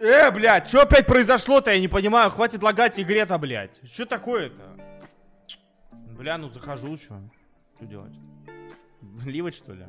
Э, блядь, что опять произошло-то, я не понимаю. Хватит лагать игре-то, блядь. Что такое-то? Бля, ну захожу, что? Что делать? Ливать, что ли?